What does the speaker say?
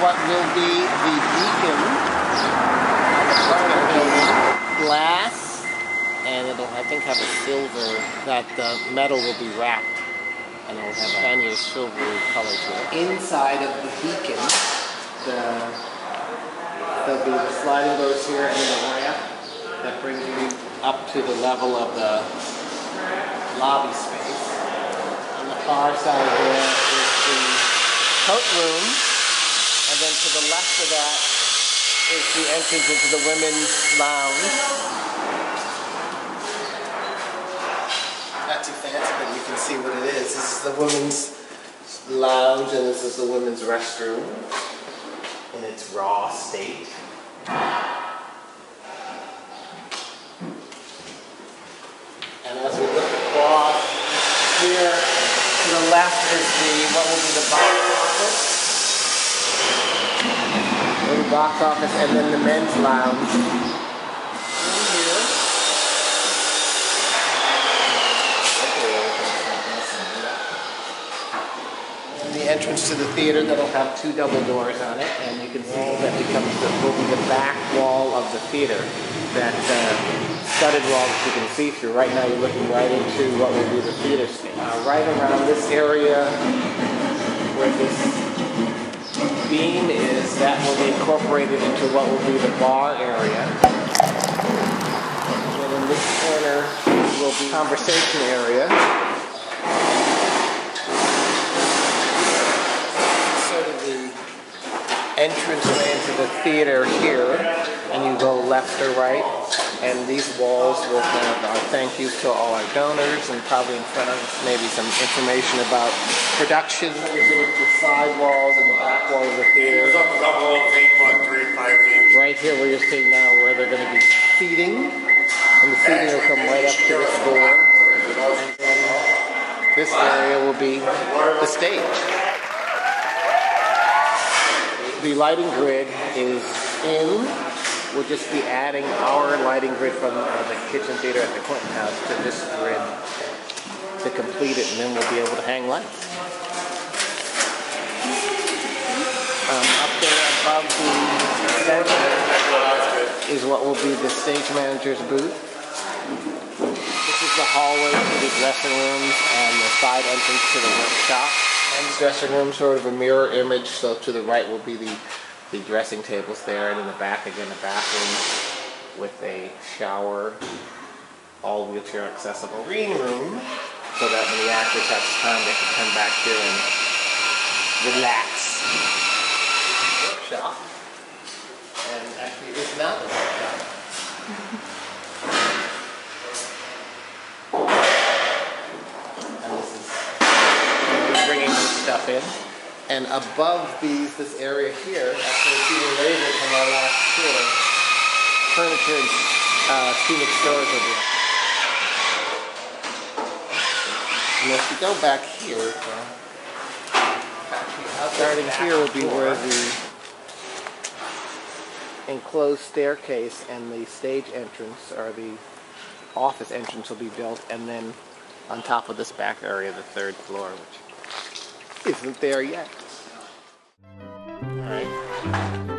what will be the beacon on the front of the building. Glass, and it'll, I think, have a silver, that the metal will be wrapped, and it'll have a shinier silvery color to it. Inside of the beacon, the, there'll be the sliding doors here and then a ramp that brings you up to the level of the lobby space. On the far side there is the coat room, then to the left of that is the entrance into the women's lounge. Not too fancy, but you can see what it is. This is the women's lounge, and this is the women's restroom in its raw state. And as we look across here to the left is the what will be the box office. Box office and then the men's lounge. Here. The entrance to the theater that'll have two double doors on it, and you can see that becomes the, will be the back wall of the theater. That uh, studded wall that you can see through. Right now, you're looking right into what will be the theater space. Uh, right around this area where this beam is, that will be incorporated into what will be the bar area. And in this corner will be conversation area. Sort of the entranceway into the theater here, and you go left or right. And these walls will have our thank yous to all our donors, and probably in front of us maybe some information about production. The side walls and the back wall of the theater. Right here where you're seeing now where they're going to be seating, and the seating will come right up to this door. And then this area will be the stage. The lighting grid is in. We'll just be adding our lighting grid from uh, the kitchen theater at the Clinton House to this grid to complete it, and then we'll be able to hang lights. Um, up there above the center is what will be the stage manager's booth. This is the hallway to the dressing rooms and the side entrance to the workshop. Men's dressing room, sort of a mirror image, so to the right will be the the dressing tables there, and in the back again a bathroom with a shower, all wheelchair accessible. Green room, so that when the actors have time they can come back here and relax. Workshop, and actually it is not a workshop. and this is bringing stuff in. And above these, this area here, after receiving labels from our last tour, furniture and uh, scenic storage will. And if you go back here, starting here will be where the enclosed staircase and the stage entrance, or the office entrance will be built, and then on top of this back area, the third floor, which isn't there yet. All right.